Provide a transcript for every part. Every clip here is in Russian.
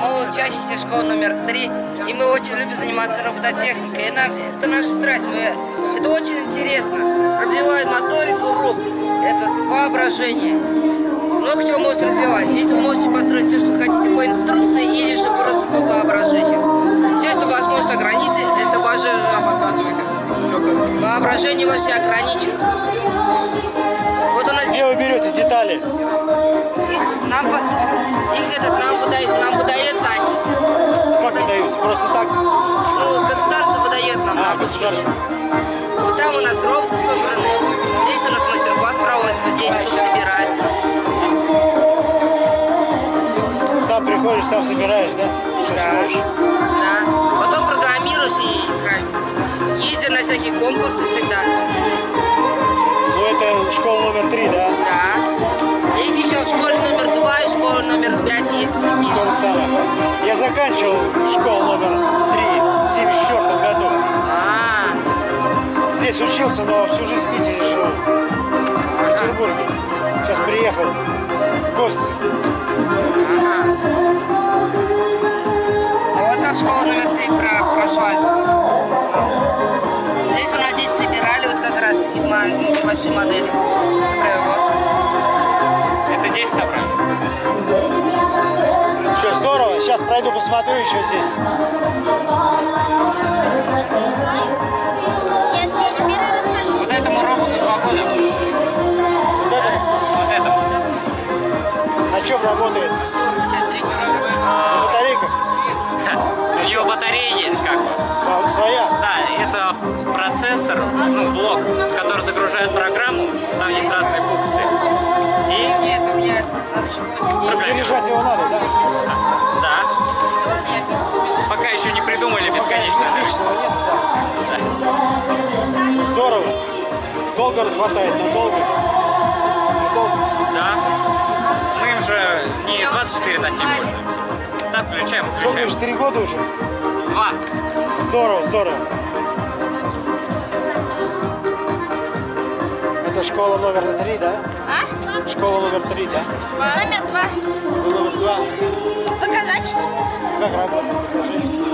мы учащиеся школы номер три, и мы очень любим заниматься робототехникой. И нам- это наша страсть, мы, это очень интересно. Развивает моторику рук, это воображение. Много чего можете развивать. Здесь вы можете построить все, что хотите по инструкции или же просто по воображению. Все, что вас может ограничить, это ваше воображение ваше ограничено. Вот у нас здесь Где вы берете детали? их, нам, их этот, нам, выдает, нам выдается они. Как выдаются? Просто так? Ну, государство выдает нам на А, обучение. государство. Вот там у нас роботы собраны. Здесь у нас мастер-класс проводится, здесь тут собирается. Сам приходишь, сам собираешь, да? Что Да. сможешь? Да. Потом программируешь и как, ездим на всякие конкурсы всегда. Ну, это школа номер три, да? Да. Пять есть такие. То же самое. Я заканчивал школу номер три в 74 году. А, Здесь учился, но всю жизнь в Питере жил. В Петербурге. Сейчас приехал в гости. ага. А вот как школа номер три про, прошла. Здесь у нас дети собирали вот как раз такие небольшие модели. Например, вот. Пройду, посмотрю еще здесь. Вот этому роботу два года. Вот это. Вот этому. На чем работает? На батарейках? У него батарея есть как бы. Своя? Да, это процессор, ну, блок, который загружает программу, Долго хватает, надолго. Надолго. Да. Мы уже не 24 на 7 пользуемся. Так, включаем, Сколько, включаем. 4 года уже? Два. Здорово, здорово. Это школа номер три, да? А? Школа номер три, да? Номер два. Номер два. Показать. Как работает? Покажи.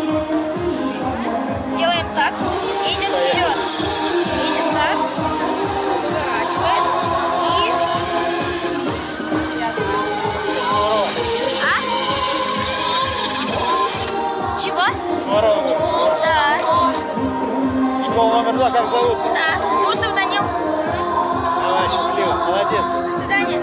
Гол номер два, как зовут? Да, ну Крутов Данил. Давай, счастливо, молодец. До свидания.